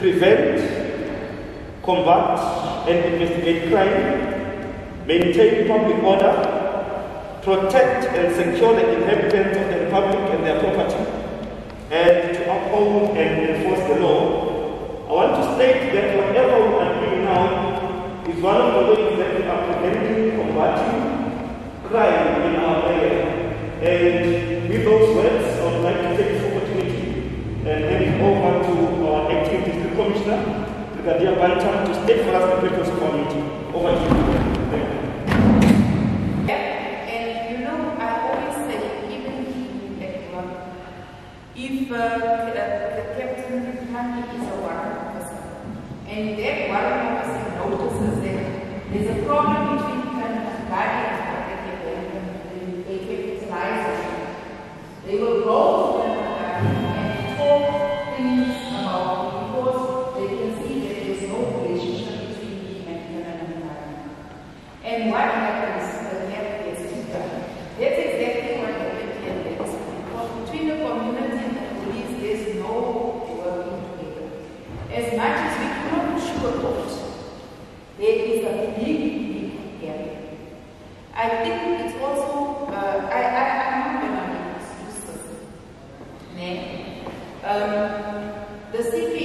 prevent, combat, and investigate crime, maintain public order, protect and secure the inhabitants of the Republic and their property, and to uphold and enforce the law. I want to state that whatever we are doing now is one of the ways that we are preventing, combating crime in our commissioner, Brigadier Bantam, to state for us the purpose of our meeting. Over uh, the, the is a warrant person, and that warrant person notices that there's a problem between the Kandahari and the Kakek, they will go to Kandahari and talk things about And what happens the gap gets bigger. That's exactly what happened here. Between the community and the police, there's no working together. As much as we cannot sugarcoat, there is a big, big gap. I think it's also, uh, I, I, I'm not going to make excuses. Um, the city.